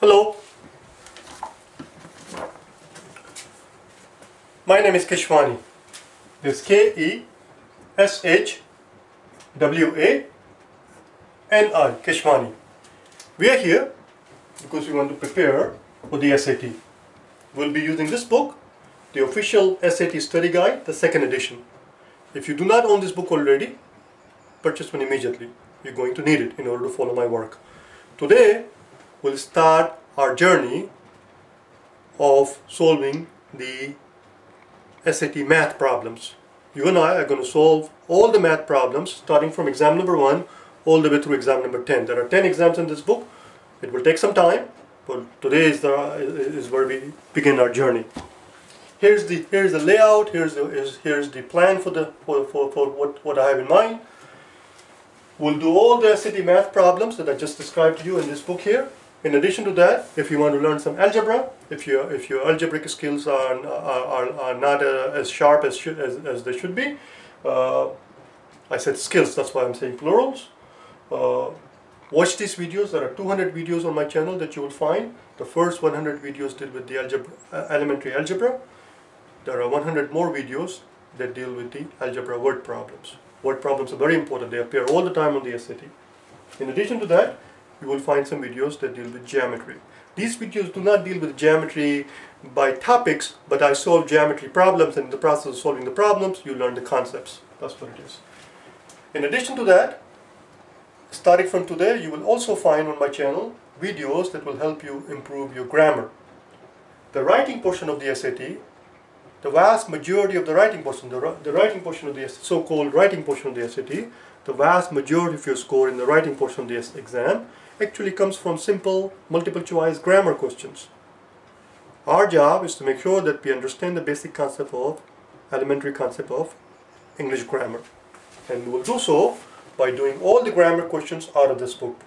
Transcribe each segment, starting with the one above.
Hello. My name is Keshwani. This K E S H W A N I, Keshwani. We are here because we want to prepare for the SAT. We'll be using this book, the official SAT study guide, the second edition. If you do not own this book already, purchase one immediately. You're going to need it in order to follow my work. Today, we'll start our journey of solving the SAT math problems. You and I are going to solve all the math problems starting from exam number 1 all the way through exam number 10. There are 10 exams in this book. It will take some time, but today is, the, is where we begin our journey. Here's the, here's the layout, here's the, is, here's the plan for, the, for, for, for what, what I have in mind. We'll do all the SAT math problems that I just described to you in this book here. In addition to that, if you want to learn some algebra, if your if your algebraic skills are are, are not uh, as sharp as, should, as as they should be, uh, I said skills. That's why I'm saying plurals. Uh, watch these videos. There are 200 videos on my channel that you will find. The first 100 videos deal with the algebra, uh, elementary algebra. There are 100 more videos that deal with the algebra word problems. Word problems are very important. They appear all the time on the SAT. In addition to that, you will find some videos that deal with geometry. These videos do not deal with geometry by topics, but I solve geometry problems and in the process of solving the problems, you learn the concepts. That's what it is. In addition to that, starting from today, you will also find on my channel videos that will help you improve your grammar. The writing portion of the SAT, the vast majority of the writing portion, the, the writing portion of the so-called writing portion of the SAT, the vast majority of your score in the writing portion of the exam actually comes from simple multiple choice grammar questions. Our job is to make sure that we understand the basic concept of elementary concept of English grammar. And we will do so by doing all the grammar questions out of this book.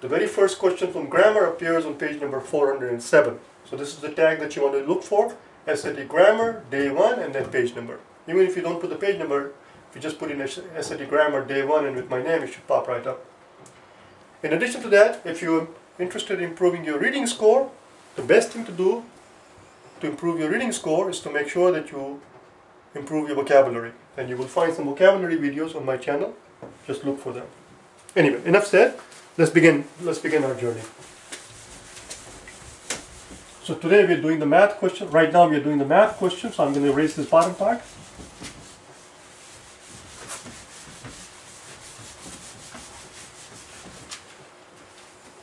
The very first question from grammar appears on page number 407. So this is the tag that you want to look for, SAT grammar, day one, and then page number. Even if you don't put the page number, if you just put in SAT grammar, day one, and with my name, it should pop right up. In addition to that, if you're interested in improving your reading score, the best thing to do to improve your reading score is to make sure that you improve your vocabulary. And you will find some vocabulary videos on my channel. Just look for them. Anyway, enough said. Let's begin. Let's begin our journey. So today we're doing the math question. Right now we're doing the math question. So I'm going to erase this bottom part.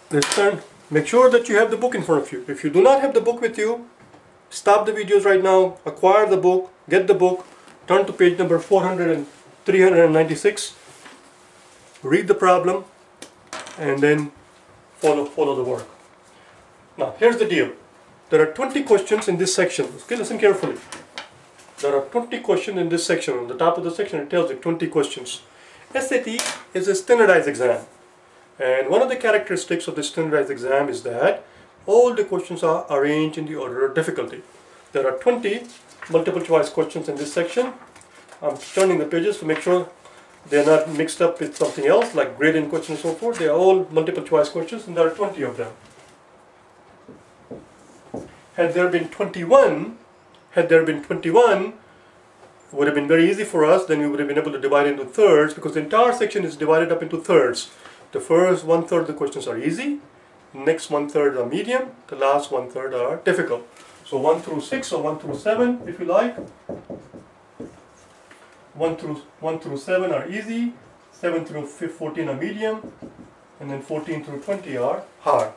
let's turn make sure that you have the book in front of you if you do not have the book with you stop the videos right now acquire the book get the book turn to page number 400 and 396 read the problem and then follow follow the work now here's the deal there are 20 questions in this section okay listen carefully there are 20 questions in this section on the top of the section it tells you 20 questions SAT is a standardized exam and one of the characteristics of the standardized exam is that all the questions are arranged in the order of difficulty. There are 20 multiple choice questions in this section. I'm turning the pages to make sure they're not mixed up with something else like gradient questions and so forth. They are all multiple choice questions and there are 20 of them. Had there been 21, had there been 21, would have been very easy for us, then we would have been able to divide into thirds because the entire section is divided up into thirds. The first one third of the questions are easy, next one third are medium, the last one third are difficult. So 1 through 6 or 1 through 7 if you like. 1 through 1 through 7 are easy, 7 through 14 are medium, and then 14 through 20 are hard.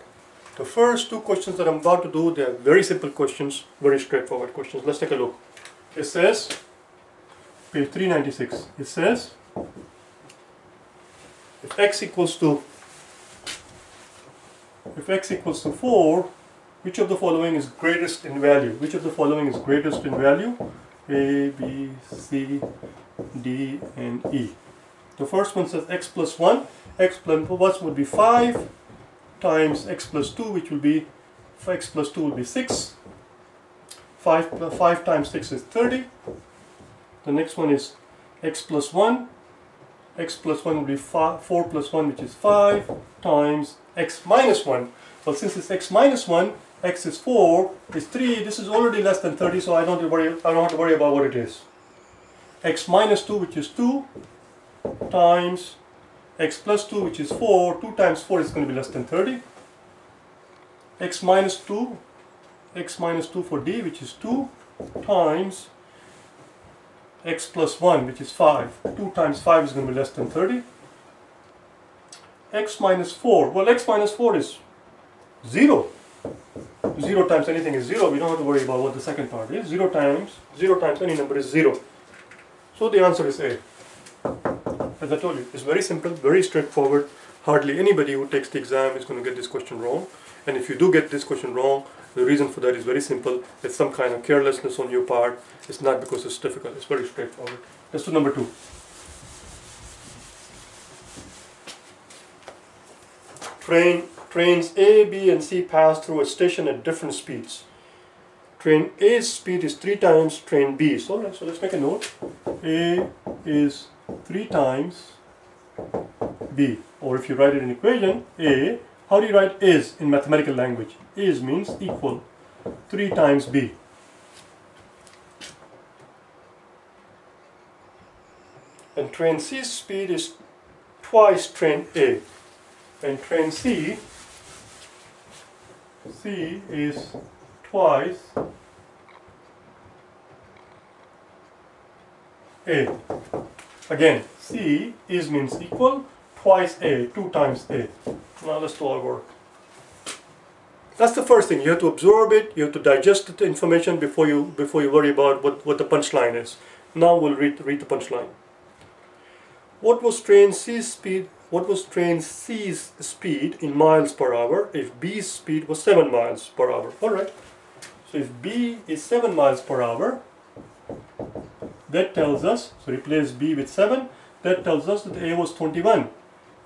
The first two questions that I'm about to do, they are very simple questions, very straightforward questions. Let's take a look. It says, page 396, it says, if x equals to if x equals to 4 which of the following is greatest in value? Which of the following is greatest in value? A b c d and e. The first one says x plus 1 x plus 1 would be 5 times x plus 2 which will be x plus 2 will be 6 5, 5 times 6 is 30 the next one is x plus 1 x plus 1 will be 4 plus 1 which is 5 times x minus 1 Well, since it's x minus 1, x is 4, is 3, this is already less than 30, so I don't, worry, I don't have to worry about what it is. x minus 2, which is 2, times x plus 2, which is 4, 2 times 4 is going to be less than 30. x minus 2, x minus 2 for d, which is 2, times x plus 1, which is 5. 2 times 5 is going to be less than 30. x minus 4, well x minus 4 is 0. 0 times anything is 0, we don't have to worry about what the second part is. 0 times, 0 times any number is 0. So the answer is A. As I told you, it's very simple, very straightforward. Hardly anybody who takes the exam is going to get this question wrong. And if you do get this question wrong, the reason for that is very simple. It's some kind of carelessness on your part. It's not because it's difficult. It's very straightforward. Let's do number two. Train, trains A, B, and C pass through a station at different speeds. Train A's speed is three times train B's. So, so let's make a note. A is three times B. Or if you write it in equation, A, how do you write is in mathematical language? Is means equal. 3 times B. And train C's speed is twice train A. And train C, C is twice A. Again, C is means equal, twice A, 2 times A. Now let's do our work. That's the first thing. You have to absorb it, you have to digest the information before you before you worry about what, what the punchline is. Now we'll read, read the punchline. What was train C's speed? What was train C's speed in miles per hour if B's speed was 7 miles per hour? Alright. So if B is 7 miles per hour, that tells us, so replace B with 7, that tells us that A was 21.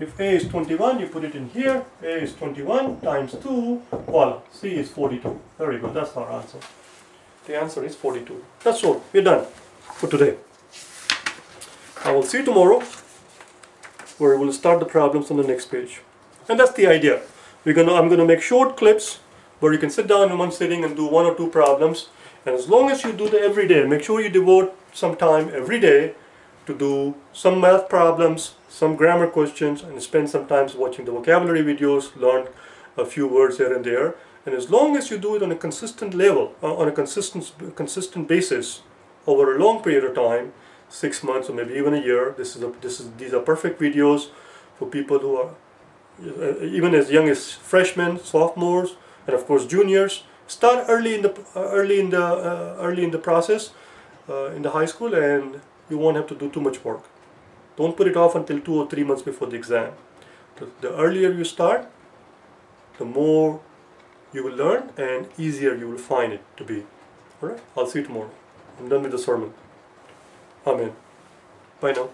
If A is 21, you put it in here, A is 21 times 2, voila, C is 42. Very good, that's our answer. The answer is 42. That's all, we're done for today. I will see you tomorrow where we'll start the problems on the next page. And that's the idea. We're gonna, I'm going to make short clips where you can sit down in one sitting and do one or two problems and as long as you do that every day, make sure you devote some time every day to do some math problems, some grammar questions, and spend some time watching the vocabulary videos, learn a few words here and there. And as long as you do it on a consistent level, uh, on a consistent, consistent basis, over a long period of time, six months or maybe even a year, this is a, this is these are perfect videos for people who are uh, even as young as freshmen, sophomores, and of course juniors start early in the uh, early in the uh, early in the process uh, in the high school and you won't have to do too much work. Don't put it off until two or three months before the exam. The, the earlier you start the more you will learn and easier you will find it to be. All right? I'll see you tomorrow. I'm done with the sermon. Amen. Bye now